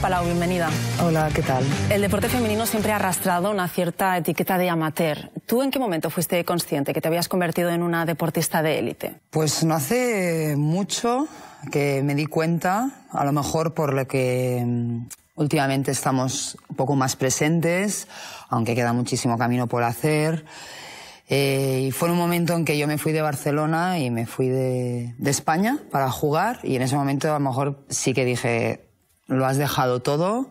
Palau, bienvenida. Hola, ¿qué tal? El deporte femenino siempre ha arrastrado una cierta etiqueta de amateur. ¿Tú en qué momento fuiste consciente que te habías convertido en una deportista de élite? Pues no hace mucho que me di cuenta, a lo mejor por lo que mm, últimamente estamos un poco más presentes, aunque queda muchísimo camino por hacer. Eh, y fue un momento en que yo me fui de Barcelona y me fui de, de España para jugar y en ese momento a lo mejor sí que dije, lo has dejado todo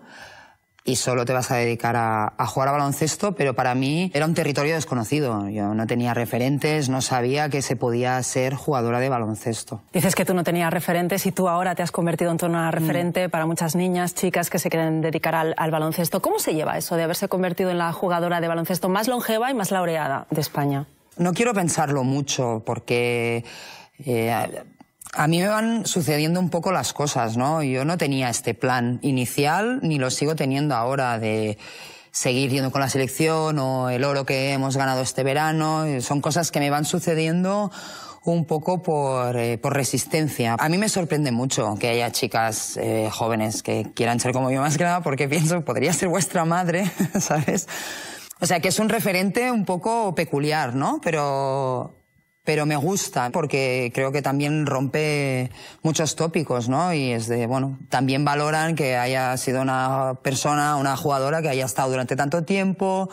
y solo te vas a dedicar a, a, jugar a baloncesto, pero para mí era un territorio desconocido. Yo no tenía referentes, no sabía que se podía ser jugadora de baloncesto. Dices que tú no tenías referentes y tú ahora te has convertido en una referente mm. para muchas niñas, chicas que se quieren dedicar al, al, baloncesto. ¿Cómo se lleva eso de haberse convertido en la jugadora de baloncesto más longeva y más laureada de España? No quiero pensarlo mucho porque... Eh, a mí me van sucediendo un poco las cosas, ¿no? Yo no tenía este plan inicial, ni lo sigo teniendo ahora de seguir yendo con la selección o el oro que hemos ganado este verano. Son cosas que me van sucediendo un poco por, eh, por resistencia. A mí me sorprende mucho que haya chicas eh, jóvenes que quieran ser como yo más que porque pienso, podría ser vuestra madre, ¿sabes? O sea, que es un referente un poco peculiar, ¿no? Pero pero me gusta porque creo que también rompe muchos tópicos, ¿no? Y es de, bueno, también valoran que haya sido una persona, una jugadora que haya estado durante tanto tiempo,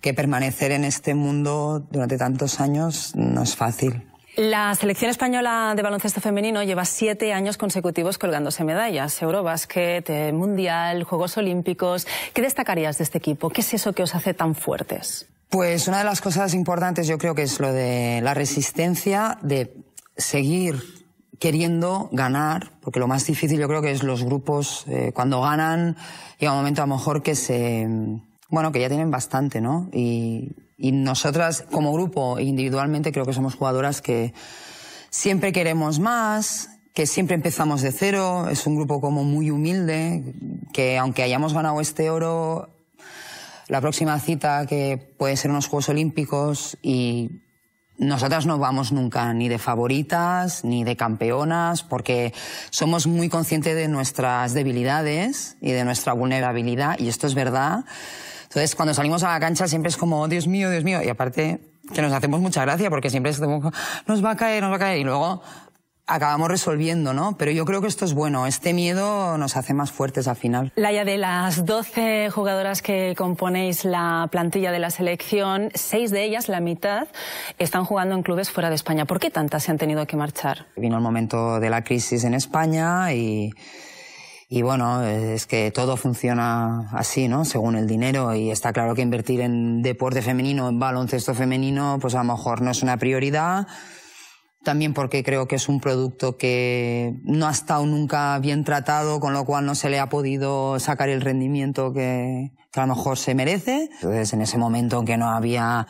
que permanecer en este mundo durante tantos años no es fácil. La selección española de baloncesto femenino lleva siete años consecutivos colgándose medallas. Eurobásquet, eh, Mundial, Juegos Olímpicos. ¿Qué destacarías de este equipo? ¿Qué es eso que os hace tan fuertes? Pues una de las cosas importantes yo creo que es lo de la resistencia, de seguir queriendo ganar, porque lo más difícil yo creo que es los grupos, eh, cuando ganan, llega un momento a lo mejor que se, bueno, que ya tienen bastante, ¿no? Y, y nosotras como grupo, individualmente, creo que somos jugadoras que siempre queremos más, que siempre empezamos de cero, es un grupo como muy humilde, que aunque hayamos ganado este oro, la próxima cita que puede ser unos Juegos Olímpicos y nosotras no vamos nunca ni de favoritas ni de campeonas porque somos muy conscientes de nuestras debilidades y de nuestra vulnerabilidad y esto es verdad. Entonces cuando salimos a la cancha siempre es como, oh, Dios mío, Dios mío, y aparte que nos hacemos mucha gracia porque siempre nos va a caer, nos va a caer y luego acabamos resolviendo, ¿no? Pero yo creo que esto es bueno. Este miedo nos hace más fuertes al final. Laia, de las 12 jugadoras que componéis la plantilla de la selección, seis de ellas, la mitad, están jugando en clubes fuera de España. ¿Por qué tantas se han tenido que marchar? Vino el momento de la crisis en España y... Y bueno, es que todo funciona así, ¿no? Según el dinero. Y está claro que invertir en deporte femenino, en baloncesto femenino, pues a lo mejor no es una prioridad también porque creo que es un producto que no ha estado nunca bien tratado, con lo cual no se le ha podido sacar el rendimiento que, a lo mejor se merece. Entonces, en ese momento en que no había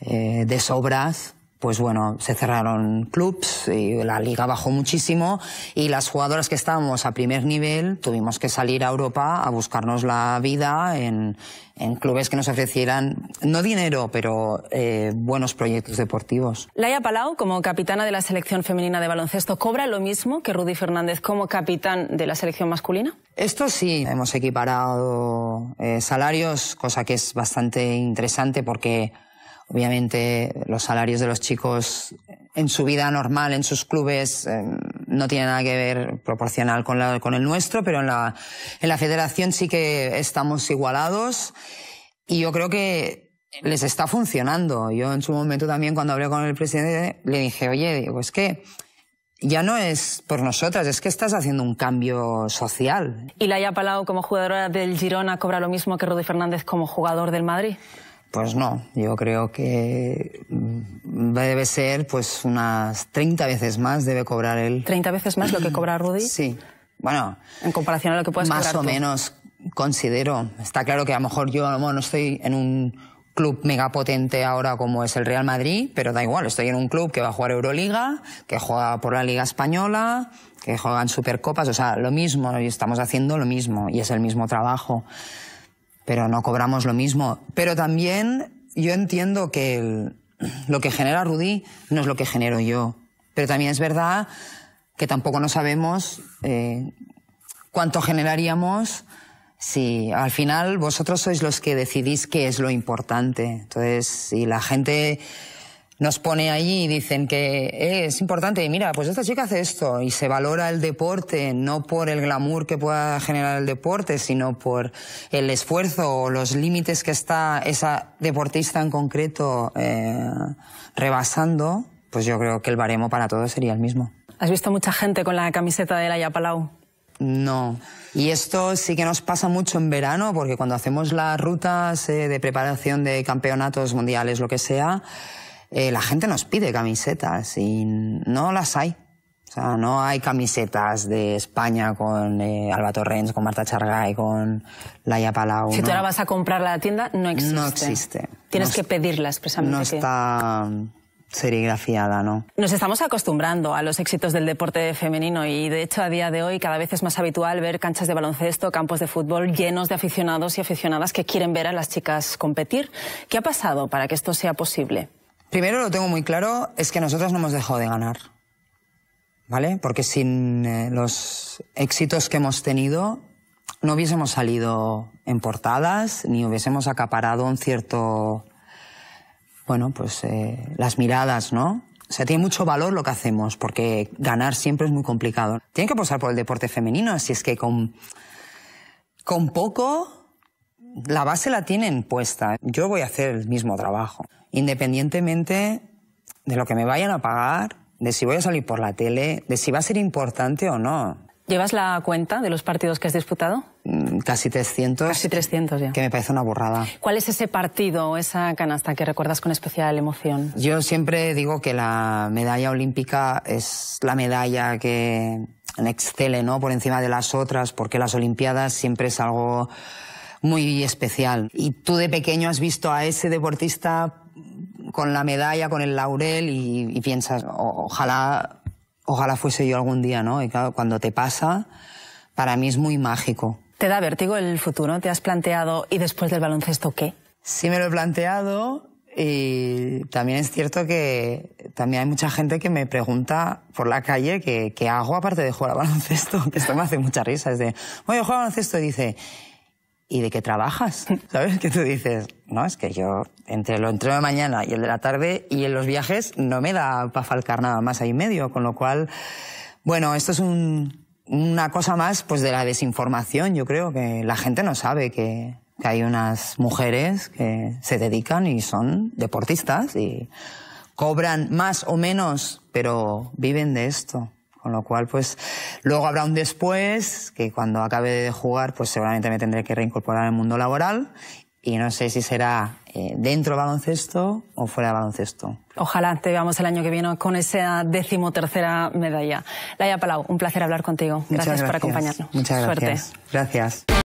eh, de sobras, pues bueno, se cerraron clubs y la liga bajó muchísimo y las jugadoras que estábamos a primer nivel tuvimos que salir a Europa a buscarnos la vida en, en clubes que nos ofrecieran, no dinero, pero eh, buenos proyectos deportivos. Laia Palau, como capitana de la selección femenina de baloncesto, ¿cobra lo mismo que Rudy Fernández como capitán de la selección masculina? Esto sí, hemos equiparado eh, salarios, cosa que es bastante interesante porque Obviamente los salarios de los chicos en su vida normal, en sus clubes, eh, no tienen nada que ver proporcional con, la, el nuestro, pero en la, en la federación sí que estamos igualados y yo creo que les está funcionando. Yo en su momento también cuando hablé con el presidente le dije, oye, digo, es que ya no es por nosotras, es que estás haciendo un cambio social. ¿Y Laia Palau como jugadora del Girona cobra lo mismo que Rudy Fernández como jugador del Madrid? Pues no, yo creo que mm, debe ser pues unas 30 veces más debe cobrar él. ¿30 veces más lo que cobra Rudy? Sí. Bueno, en comparación a lo que puedes más o menos considero. Está claro que a lo mejor yo no estoy en un club mega potente ahora como es el Real Madrid, pero da igual, estoy en un club que va a jugar Euroliga, que juega por la Liga Española, que juegan Supercopas, o sea, lo mismo, y estamos haciendo lo mismo, y es el mismo trabajo pero no cobramos lo mismo. Pero también yo entiendo que lo que genera Rudy no es lo que genero yo. Pero también es verdad que tampoco no sabemos eh, cuánto generaríamos si al final vosotros sois los que decidís qué es lo importante. Entonces, si la gente nos pone allí y dicen que eh, es importante, y mira, pues esta chica hace esto, y se valora el deporte no por el glamour que pueda generar el deporte, sino por el esfuerzo o los límites que está esa deportista en concreto eh, rebasando, pues yo creo que el baremo para todos sería el mismo. ¿Has visto mucha gente con la camiseta de la Palau? No. Y esto sí que nos pasa mucho en verano, porque cuando hacemos las rutas eh, de preparación de campeonatos mundiales, lo que sea, eh, la gente nos pide camisetas y no las hay. O sea, no hay camisetas de España con eh, Alba Torrens, con Marta Chargay, con Laia Palau. Si tú ahora vas a comprar la tienda, no existe. No existe. Tienes que pedirla expresamente. No está serigrafiada, ¿no? Nos estamos acostumbrando a los éxitos del deporte femenino y de hecho a día de hoy cada vez es más habitual ver canchas de baloncesto, campos de fútbol llenos de aficionados y aficionadas que quieren ver a las chicas competir. ¿Qué ha pasado para que esto sea posible? Primero lo tengo muy claro, es que nosotros no hemos dejado de ganar. ¿Vale? Porque sin eh, los éxitos que hemos tenido, no hubiésemos salido en portadas, ni hubiésemos acaparado un cierto, bueno, pues eh, las miradas, ¿no? O sea, tiene mucho valor lo que hacemos, porque ganar siempre es muy complicado. Tienen que posar por el deporte femenino, si es que con, con poco la base la tienen puesta. Yo voy a hacer el mismo trabajo independientemente de lo que me vayan a pagar, de si voy a salir por la tele, de si va a ser importante o no. ¿Llevas la cuenta de los partidos que has disputado? Mm, casi 300. Casi 300 ya. Que me parece una burrada. ¿Cuál es ese partido o esa canasta que recuerdas con especial emoción? Yo siempre digo que la medalla olímpica es la medalla que excele, ¿no? Por encima de las otras, porque las Olimpiadas siempre es algo muy especial. Y tú de pequeño has visto a ese deportista con la medalla, con el laurel y, piensas, ojalá, ojalá fuese yo algún día, ¿no? Y claro, cuando te pasa, para mí es muy mágico. ¿Te da vértigo el futuro? ¿Te has planteado y después del baloncesto qué? Sí me lo he planteado y también es cierto que también hay mucha gente que me pregunta por la calle qué, qué hago aparte de jugar al baloncesto, que esto me hace mucha risa. Es de, oye, juego al baloncesto y dice, ¿y de qué trabajas? ¿Sabes? Que tú dices, no, es que yo entre lo entreno de mañana y el de la tarde y en los viajes no me da para falcar nada más ahí medio, con lo cual, bueno, esto es una cosa más pues de la desinformación, yo creo que la gente no sabe que, que hay unas mujeres que se dedican y son deportistas y cobran más o menos, pero viven de esto. Con lo cual, pues luego habrá un después, que cuando acabe de jugar, pues seguramente me tendré que reincorporar al mundo laboral y no sé si será eh, dentro del baloncesto o fuera del baloncesto. Ojalá te veamos el año que viene con esa decimotercera medalla. Laia Palau, un placer hablar contigo. Gracias, por acompañarnos. Muchas gracias. Suerte. Gracias.